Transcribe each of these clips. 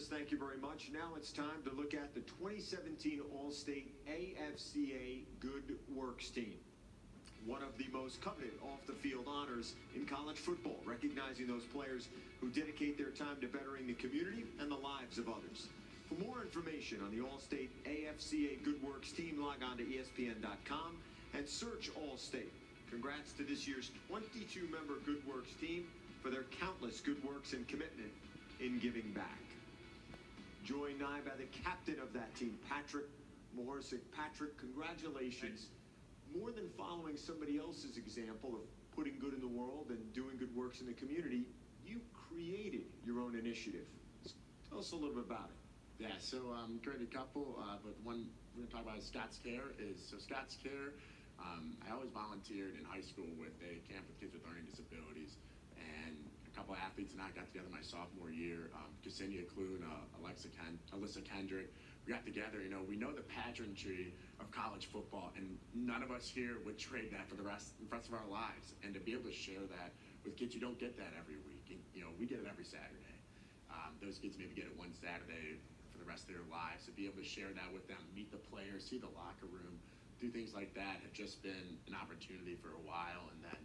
Chris, thank you very much. Now it's time to look at the 2017 Allstate AFCA Good Works Team. One of the most coveted off-the-field honors in college football, recognizing those players who dedicate their time to bettering the community and the lives of others. For more information on the Allstate AFCA Good Works team, log on to ESPN.com and search Allstate. Congrats to this year's 22-member Good Works team for their countless good works and commitment in giving back. Joined by the captain of that team, Patrick Mohorcic. Patrick, congratulations. More than following somebody else's example of putting good in the world and doing good works in the community, you created your own initiative. Tell us a little bit about it. Yeah, so I um, created a couple, uh, but one we're gonna talk about is Scots Care. Is so Scots Care. Um, I always volunteered in high school with a camp with kids with learning disabilities, and a couple athletes and I got together my sophomore year. Um, Ksenia Kloon, uh, Alexa Ken, Alyssa Kendrick. We got together. You know, we know the pageantry of college football, and none of us here would trade that for the rest, the rest of our lives. And to be able to share that with kids, you don't get that every week. And, you know, we get it every Saturday. Um, those kids maybe get it one Saturday for the rest of their lives. To be able to share that with them, meet the players, see the locker room, do things like that have just been an opportunity for a while. And then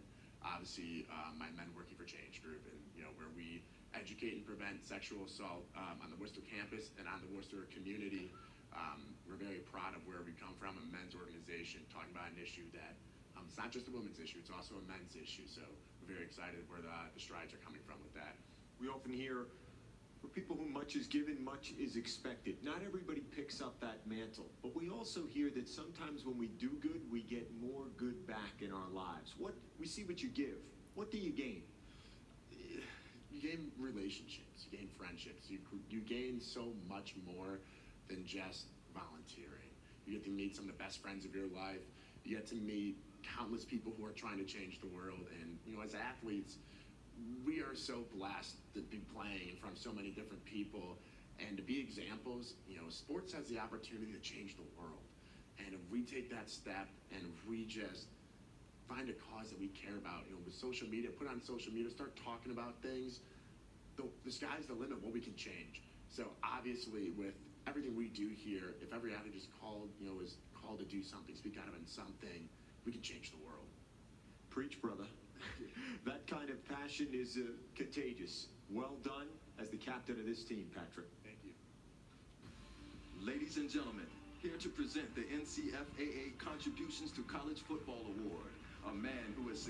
obviously um, my Men Working for Change group, and you know where we educate and prevent sexual assault um, on the Wooster campus and on the Wooster community. Um, we're very proud of where we come from, a men's organization, talking about an issue that um, it's not just a women's issue; it's also a men's issue. So we're very excited where the, the strides are coming from with that. We often hear for people who much is given, much is expected. Not everybody picks up that mantle, but we also hear that sometimes when we do good, we get more good back in our lives. What we see what you give. What do you gain? You gain relationships, you gain friendships, you you gain so much more than just volunteering. You get to meet some of the best friends of your life. You get to meet countless people who are trying to change the world. And you know, as athletes, we are so blessed to be playing in front of so many different people and to be examples. You know, sports has the opportunity to change the world. And if we take that step and if we just find a cause that we care about. You know, with social media, put on social media, start talking about things. The, the sky's the limit. What we can change. So obviously, with everything we do here, if every athlete is called, you know, is called to do something, speak out of in something, we can change the world. Preach, brother. that kind of passion is uh, contagious. Well done as the captain of this team, Patrick. Thank you. Ladies and gentlemen, here to present the NCFAA Contributions to College Football Award, a man who has